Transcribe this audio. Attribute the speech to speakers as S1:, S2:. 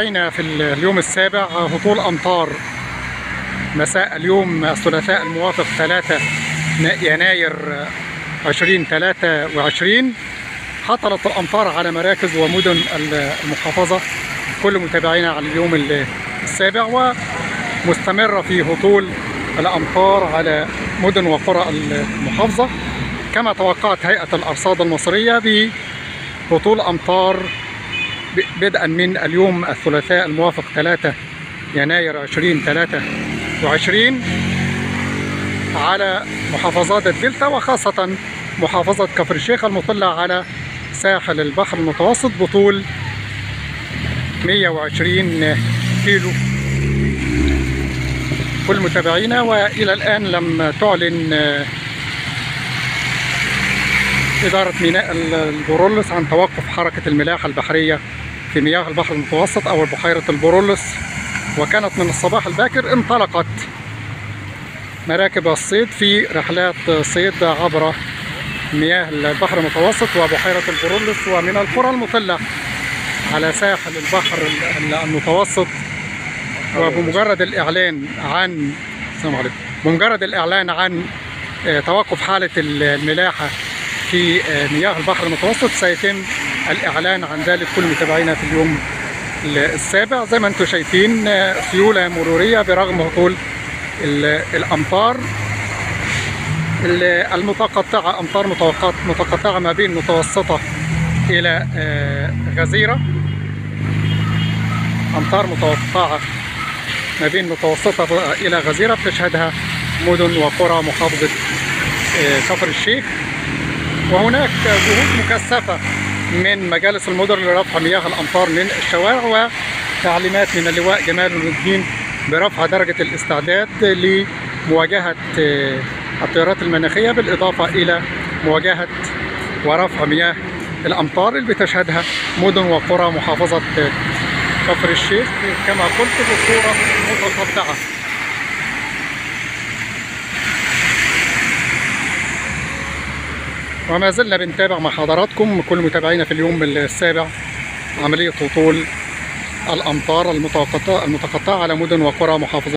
S1: رأينا في اليوم السابع هطول أمطار. مساء اليوم الثلاثاء الموافق 3 يناير 2023 حصلت الأمطار على مراكز ومدن المحافظة. كل متابعينا على اليوم السابع ومستمرة في هطول الأمطار على مدن وقرى المحافظة. كما توقعت هيئة الأرصاد المصرية بهطول أمطار بدءا من اليوم الثلاثاء الموافق 3 يناير 2023 على محافظات الدلتا وخاصة محافظة كفر الشيخ المطلة على ساحل البحر المتوسط بطول 120 كيلو. كل متابعينا وإلى الآن لم تعلن إدارة ميناء البرولس عن توقف حركة الملاحة البحرية في مياه البحر المتوسط أو بحيرة البرولس وكانت من الصباح الباكر انطلقت مراكب الصيد في رحلات صيد عبر مياه البحر المتوسط وبحيرة البرولس ومن القرى المطلة على ساحل البحر المتوسط. وبمجرد الإعلان عن السلام عليكم. بمجرد الإعلان عن توقف حالة الملاحة في مياه البحر المتوسط سيتم الإعلان عن ذلك كل متابعينا في اليوم السابع. زي ما أنتم شايفين سيولة مرورية برغم هطول الأمطار. المتقطعة أمطار متقطعة ما بين متوسطة إلى غزيرة. أمطار متقطعة ما بين متوسطة إلى غزيرة بتشهدها مدن وقرى محافظة كفر الشيخ. وهناك جهود مكثفة من مجالس المدن لرفع مياه الأمطار من الشوارع وتعليمات من اللواء جمال الدين برفع درجة الاستعداد لمواجهة التيارات المناخية بالإضافة إلى مواجهة ورفع مياه الأمطار اللي بتشهدها مدن وقرى محافظة كفر الشيخ. كما قلت بصورة متقطعة. وما زلنا بنتابع مع حضراتكم كل متابعينا في اليوم السابع عملية هطول الأمطار المتقطعة على مدن وقرى محافظة